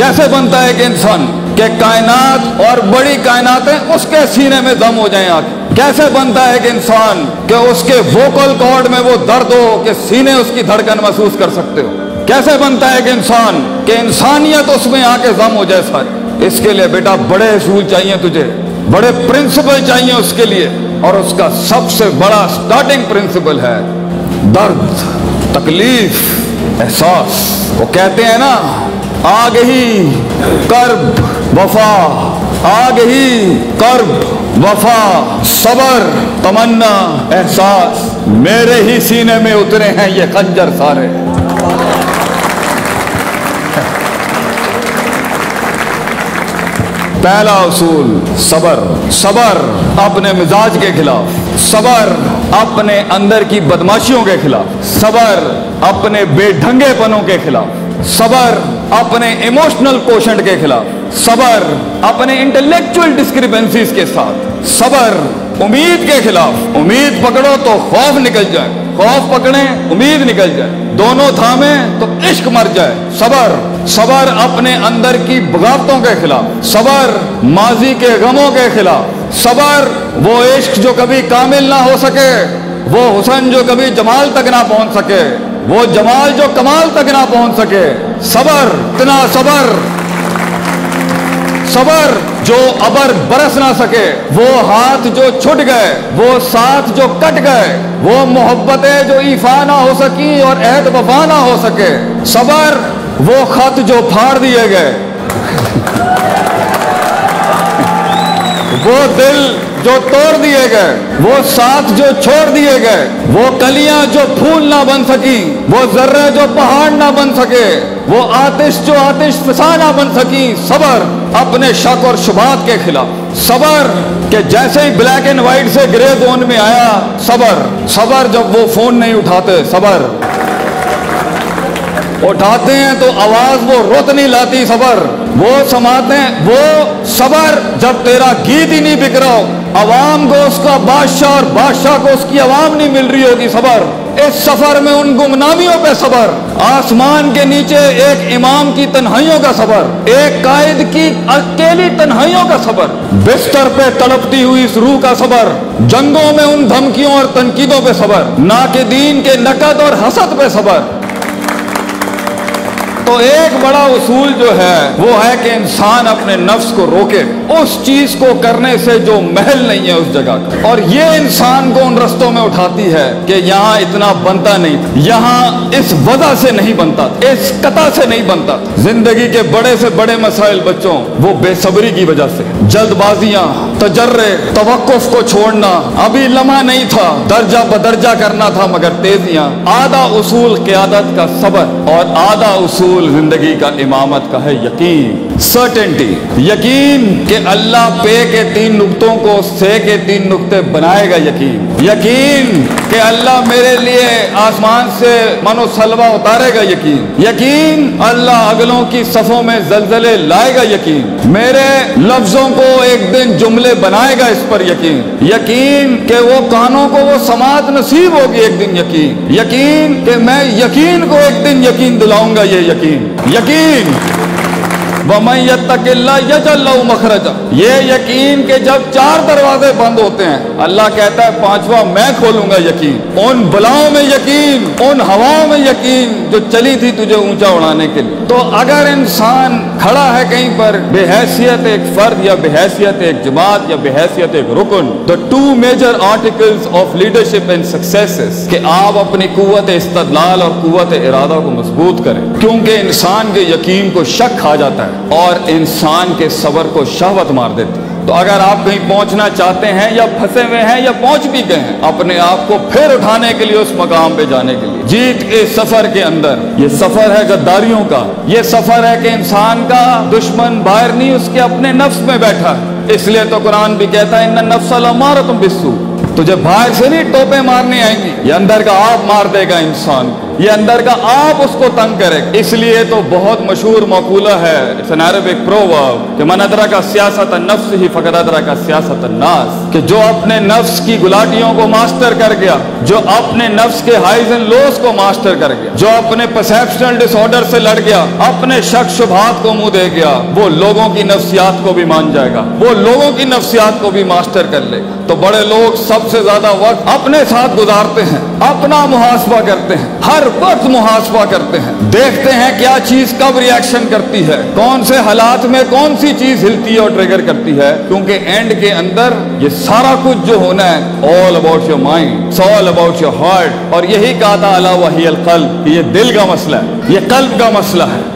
कैसे बनता है कि इंसान? के कायनात और बड़ी कायनातें उसके सीने में दम हो जाए आके कैसे बनता है कि इंसान के उसके वोकल कॉर्ड में वो दर्द हो कि सीने उसकी धड़कन महसूस कर सकते हो? कैसे बनता है कि इंसान के इंसानियत उसमें आके दम हो जाए सारी? इसके लिए बेटा बड़े असूल चाहिए तुझे, बड़े प्रिंसिपल चाहिए उसके लिए, और उसका सबसे बड़ा स्टार्टिंग प्रिंसिपल है दर्द, तकलीफ़, एहसास। वो कहते हैं ना आग ही कर्ब, वफा। आग ही कर्ब, वफा। सबर, तमन्ना, एहसास। मेरे ही सीने में उतरे हैं ये खंजर सारे। पहला उसूल, सबर। सबर अपने मिजाज के खिलाफ। सबर अपने अंदर की बदमाशियों के खिलाफ। सबर अपने बेढंगेपनों के खिलाफ। सबर अपने इमोशनल कोशंट के खिलाफ, सबर अपने इंटेलेक्चुअल डिस्क्रिपेंसीज के साथ, सबर उम्मीद के खिलाफ, उम्मीद पकड़ो तो खौफ निकल जाए, खौफ पकड़े, उम्मीद निकल जाए, दोनों थामे तो इश्क मर जाए, सबर सबर अपने अंदर की बगावतों के खिलाफ, सबर माजी के गमों के खिलाफ, सबर वो इश्क जो कभी कामिल ना हो सके, वो हुसन जो कभी जमाल तक ना पहुँच सके वो जमाल जो कमाल तक ना पहुँच सके। सबर, इतना सबर। सबर जो अबर बरस ना सके। वो हाथ जो छुट गए, वो साथ जो कट गए, वो मोहब्बतें जो ईफा ना हो सकी और ऐद वफा ना हो सके। सबर वो खत जो फाड़ दिए गए। वो दिल जो तोड़ दिए गए, वो साथ जो छोड़ दिए गए, वो कलियाँ जो फूल ना बन सकी, वो जर्रे जो पहाड़ ना बन सके, वो आतिश जो आतिश फिसा ना बन सकी, सबर अपने शक और शुभात के खिलाफ। सबर के जैसे ही ब्लैक एंड व्हाइट से ग्रे जोन में आया, सबर सबर जब वो फ़ोन नहीं उठाते, सबर। उठाते हैं तो आवाज़ वो रुत नहीं लाती, सबर। वो समाते हैं, वो सबर जब तेरा गीत ही नहीं बिक रहा हो अवाम को उसका बादशाह और बादशाह को उसकी आवाम नहीं मिल रही होगी सबर इस सफ़र में उन गुमनामियों पे सबर आसमान के नीचे एक इमाम की तन्हाइयों का सबर एक कायद की अकेली तन्हाइयों का सबर बिस्तर पे तड़पती हुई इस रूह का सबर जंगों में उन धमकियों और तनकीदों पे सबर ना के दीन के नकद और हसद पे सबर तो एक बड़ा उसूल जो है, वो है कि इंसान अपने नफ्स को रोके, उस चीज़ को करने से जो महल नहीं है उस जगह का। और ये इंसान को उन रस्तों में उठाती है कि यहाँ इतना बनता नहीं था, यहाँ इस वजह से नहीं बनता था, इस कथा से नहीं बनता ज़िंदगी के बड़े से बड़े मसाइल बच्चों, वो बेसब्री की वजह से। जल्दबाजियाँ, तजर्रे, तवक्कुफ को छोड़ना, अभी लम्हा नहीं था, दर्जा बदर्जा करना था, मगर तेजियाँ। आधा उसूल क्यादत का सबर और आधा उसूल ज़िंदगी का इमामत का है यकीन। सर्टेनिटी यकीन कि अल्लाह पे के तीन नुक्तों को से के तीन नुक्ते बनाएगा यकीन। यकीन के अल्लाह मेरे लिए आसमान से मनो सलवा उतारेगा यकीन। यकीन अल्लाह अगलों की सफों में जलजले लाएगा यकीन। मेरे लफ्जों को एक दिन जुमले बनाएगा इस पर यकीन। यकीन के वो कानों को वो समाज नसीब होगी एक दिन यकीन। यकीन के मैं यकीन को एक दिन यकीन दिलाऊँगा ये यकीन। यकीन मखरजा। ये यकीन के जब चार दरवाजे बंद होते हैं, अल्लाह कहता है, पांचवा मैं खोलूँगा यकीन। उन बलाओं में यकीन, उन हवाओं में यकीन जो चली थी तुझे ऊँचा उड़ाने के लिए। तो अगर इंसान खड़ा है कहीं पर, बेहैसियत एक फर्द या बेहैसियत एक जमात या बेहैसियत एक रुकन the two major articles of leadership and success कि आप अपनी कुत इस्तदलाल और कुत इरादा को मज़बूत करें। क्योंकि इंसान के यकीन को शक खा जाता है। और इंसान के सबर को शहवत मार देती तो अगर आप कहीं पहुँचना चाहते हैं या फंसे हुए हैं या पहुँच भी गए हैं, अपने आप को फिर उठाने के लिए, उस मकाम पे जाने के लिए। जीत के सफ़र के अंदर, ये सफ़र है गद्दारियों का। ये सफ़र है कि इंसान का दुश्मन बाहर नहीं, उसके अपने नफ्स में बैठा है। इसलिए तो कुरान भी कहता है इन नफ्सल तुम बिस्सू। तुझे बाहर से नहीं टोपे मारने आएँगी, ये अंदर का आप मार देगा इंसान। ये अंदर का आप उसको तंग करेगा इसलिए तो बहुत मशहूर मकूला है कि मन अदरा का सियासत नफ्स ही फ़कत अदरा का सियासत नास। कि जो अपने नफ्स की गुलाटियों को मास्टर कर गया, जो अपने नफ्स के हाइज एंड लोस को मास्टर कर गया, जो अपने परसेप्शनल डिसऑर्डर से लड़ गया, अपने शख्स शुभात को मुँह दे गया, वो लोगों की नफ्सियात को भी मान जाएगा, वो लोगों की नफ्सियात को भी मास्टर कर लेगा तो बड़े लोग सबसे ज़्यादा वक्त अपने साथ गुजारते हैं, अपना मुहासबा करते हैं, हर वक्त मुहासबा करते हैं। देखते हैं क्या चीज़ कब रिएक्शन करती है, कौन से हालात में कौन सी चीज़ हिलती है और ट्रिगर करती है, क्योंकि एंड के अंदर ये सारा कुछ जो होना है all about your mind all about your heart और यही कहा था अला वही कल्ब ये दिल का मसला है, ये कल्ब का मसला है।